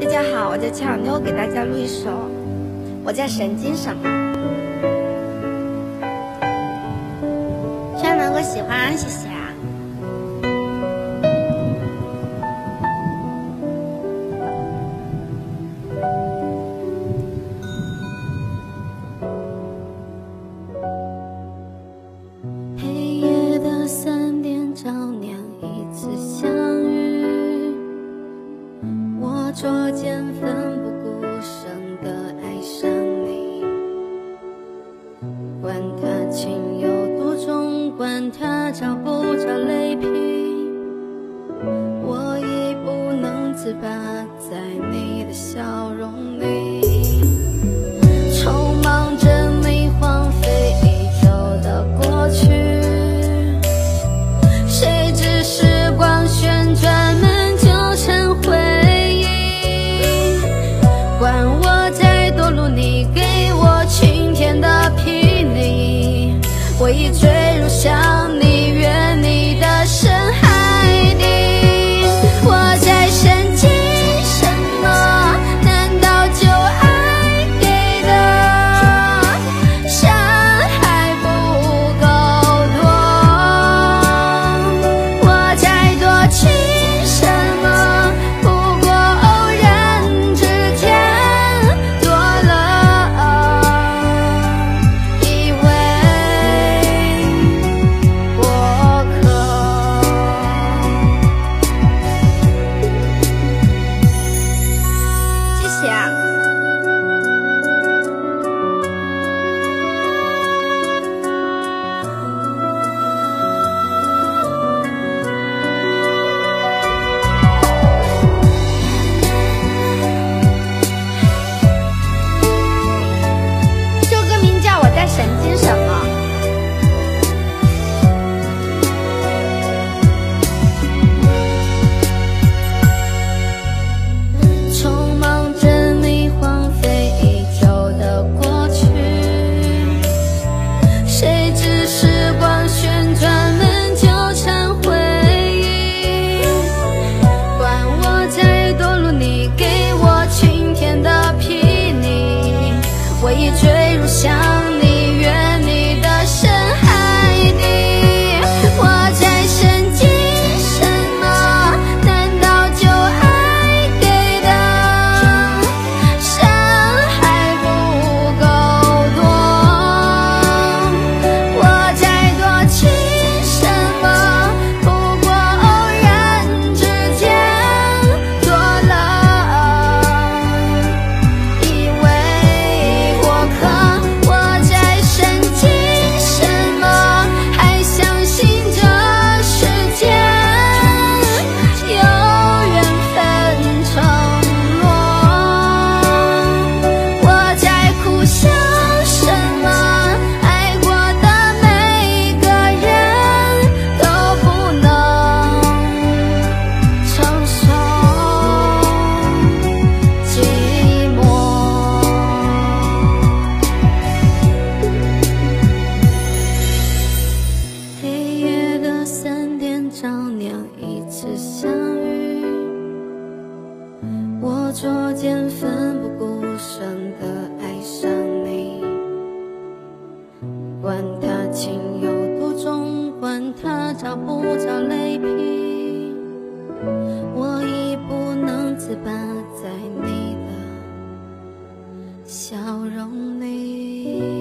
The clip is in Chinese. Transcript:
大家好，我叫俏妞，给大家录一首《我叫神经什么》，希望能够喜欢，谢谢。逐渐奋不顾身的爱上你，管他情有多重，管他找不找雷劈，我已不能自拔在我已我捉奸奋不顾身的爱上你，管他情有独钟，管他找不找雷劈，我已不能自拔在你的笑容里。